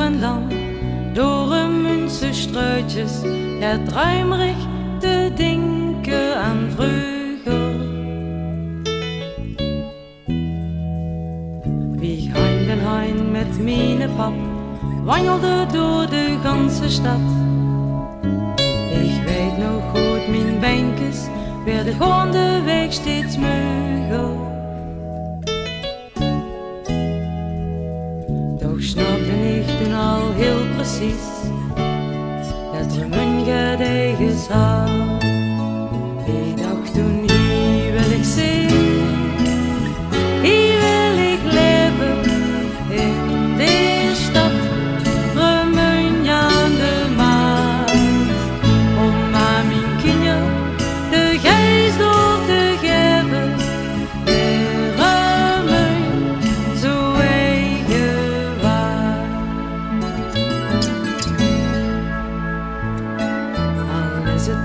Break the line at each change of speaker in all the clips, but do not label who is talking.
en dan door een munse struitjes, het ruimerig te denken aan vroeger. Wie hein den hein met mijn pap wandelde door de ganse stad. precies. Het rumunge de gezag.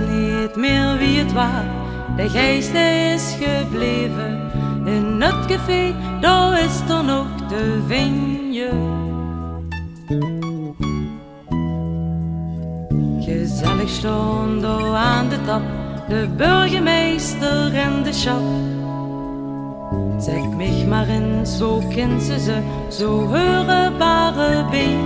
Niet meer wie het was, de geest is gebleven. In het café, daar is er nog te vinden. Gezellig stond aan de tap, de burgemeester en de schap. Zeg mich maar in, zo kent ze zo heurbare ben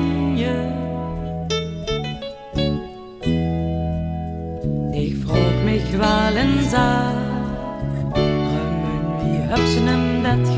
mich wel eens af, Remen, wie heb ze hem dat